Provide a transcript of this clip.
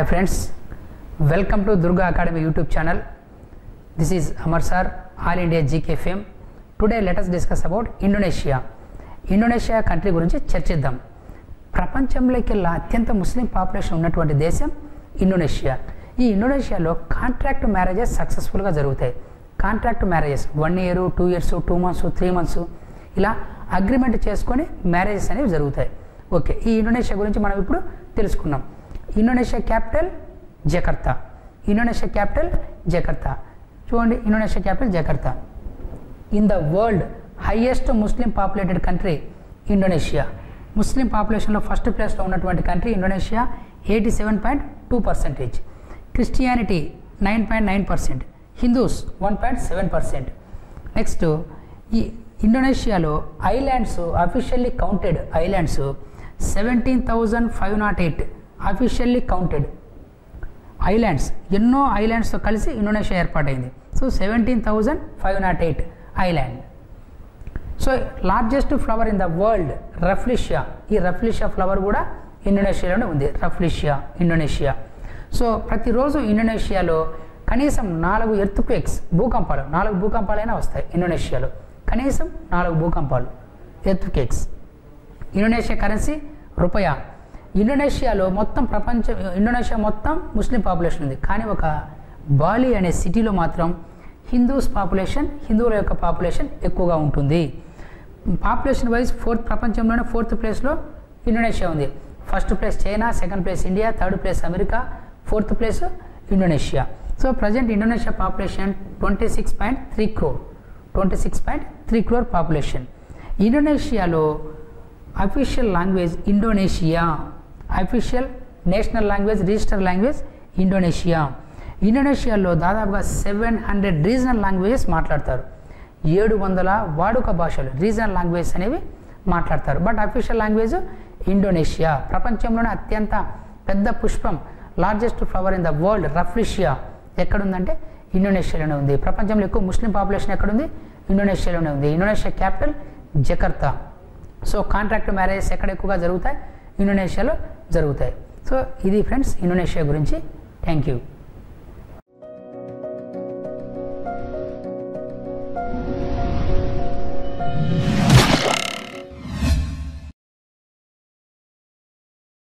Hi friends welcome to Durga academy YouTube channel this is Amar sir all India GK Fame. Today let us discuss Indonesia country గురించి చర్చిద్దాం. ప్రపంచంలోకెల్లా అత్యంత ముస్లిం population ఉన్నటువంటి దేశం Indonesia. ఈ ఇండోనేషియాలో contract marriages సక్సెస్ఫుల్గా జరుగుతాయి. Contract marriages one year two years two months three months ఇలా అగ్రిమెంట్ చేసుకొని మ్యారేజెస్ అనేవి జరుగుతాయి. ఓకే ఈ ఇండోనేషియా గురించి మనం ఇప్పుడు తెలుసుకున్నాం Indonesia capital Jakarta. Indonesia capital Jakarta. చూడండి Indonesia capital Jakarta. In the world highest Muslim populated country Indonesia. Muslim పాపులేషన్లో first ప్లేస్లో ఉన్నటువంటి country Indonesia eighty seven point two percentage Christianity nine point nine percent Hindus one point seven percent next ఈ ఇండోనేషియాలో islands officially counted islands seventeen thousand five nought eight officially counted islands ఎన్నో ఐలాండ్స్తో కలిసి Indonesia ఏర్పాటైంది. So seventeen thousand five nought eight island so largest flower in the world Rafflesia ఈ Rafflesia flower కూడా ఇండోనేషియాలోనే ఉంది. రఫ్లిషియా ఇండోనేషియా సో ప్రతిరోజు ఇండోనేషియాలో కనీసం నాలుగు ఎర్త్ క్వేక్స్ భూకంపాలు నాలుగు భూకంపాలైనా వస్తాయి ఇండోనేషియాలో కనీసం నాలుగు భూకంపాలు ఎర్త్ కేక్స్ ఇండోనేషియా కరెన్సీ రూపాయ ఇండోనేషియాలో మొత్తం ప్రపంచం ఇండోనేషియా మొత్తం ముస్లిం పాపులేషన్ ఉంది. కానీ ఒక బాలి అనే సిటీలో మాత్రం హిందూస్ పాపులేషన్ హిందువుల యొక్క పాపులేషన్ ఎక్కువగా ఉంటుంది. పాపులేషన్ వైజ్ ఫోర్త్ ప్రపంచంలోనే ఫోర్త్ ప్లేస్లో ఇండోనేషియా ఉంది. First place China second place India third place America fourth place Indonesia. So present Indonesia population twenty six point three crore twenty six point three crore population. ఇండోనేషియాలో official language Indonesia. Official national language register language Indonesia ఇండోనేషియాలో దాదాపుగా seven hundred regional languages మాట్లాడతారు. ఏడు వందల వాడుక భాషలు regional language అనేవి మాట్లాడతారు. బట్ అఫీషియల్ లాంగ్వేజ్ ఇండోనేషియా ప్రపంచంలోనే అత్యంత పెద్ద పుష్పం largest flower in the world rafflesia ఎక్కడుందంటే ఇండోనేషియాలోనే ఉంది. ప్రపంచంలో ఎక్కువ ముస్లిం పాపులేషన్ ఎక్కడుంది? ఇండోనేషియాలోనే ఉంది. Indonesia capital Jakarta so contract marriages ఎక్కడ ఎక్కువగా జరుగుతాయి? ఇండోనేషియాలో జరుగుతాయి. సో ఇది ఫ్రెండ్స్ ఇండోనేషియా గురించి. Thank you